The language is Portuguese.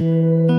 Música